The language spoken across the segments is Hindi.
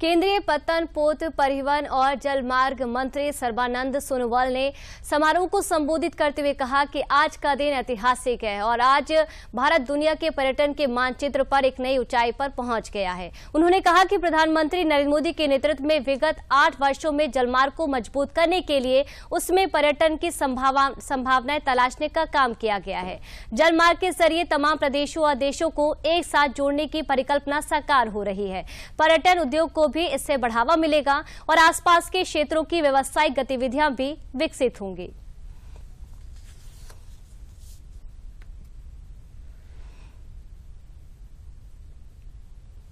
केंद्रीय पत्तन पोत परिवहन और जलमार्ग मंत्री सर्बानंद सोनोवाल ने समारोह को संबोधित करते हुए कहा कि आज का दिन ऐतिहासिक है और आज भारत दुनिया के पर्यटन के मानचित्र पर एक नई ऊंचाई पर पहुँच गया है। उन्होंने कहा कि प्रधानमंत्री नरेंद्र मोदी के नेतृत्व में विगत आठ वर्षों में जलमार्ग को मज़बूत करने के लिए उसमें पर्यटन की संभावनाएँ तलाशने का काम किया गया है। जलमार्ग के ज़रिए तमाम प्रदेशों और देशों को एक साथ जोड़ने की परिकल्पना साकार हो रही है। पर्यटन उद्योग को भी इससे बढ़ावा मिलेगा और आसपास के क्षेत्रों की व्यवसायिक गतिविधियाँ भी विकसित होंगी।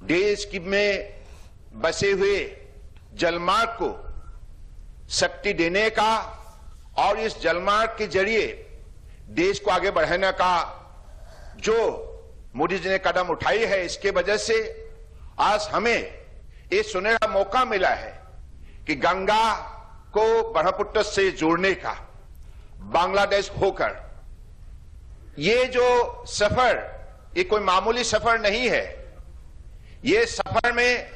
देश की में बसे हुए जलमार्ग को शक्ति देने का और इस जलमार्ग के ज़रिए देश को आगे बढ़ाने का जो मोदी जी ने कदम उठाई है, इसके वजह से आज हमें ये सुनहरा मौका मिला है कि गंगा को ब्रह्मपुत्र से जोड़ने का, बांग्लादेश होकर। ये जो सफ़र, ये कोई मामूली सफ़र नहीं है। ये सफ़र में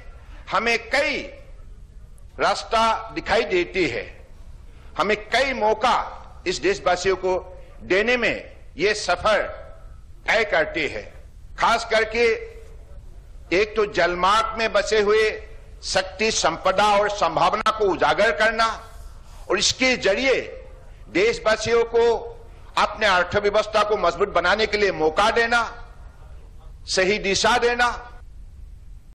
हमें कई रास्ता दिखाई देती है। हमें कई मौका इस देशवासियों को देने में ये सफ़र तय करती है। खास करके एक तो जलमार्ग में बसे हुए शक्ति, संपदा और संभावना को उजागर करना और इसके ज़रिए देशवासियों को अपने अर्थव्यवस्था को मज़बूत बनाने के लिए मौका देना, सही दिशा देना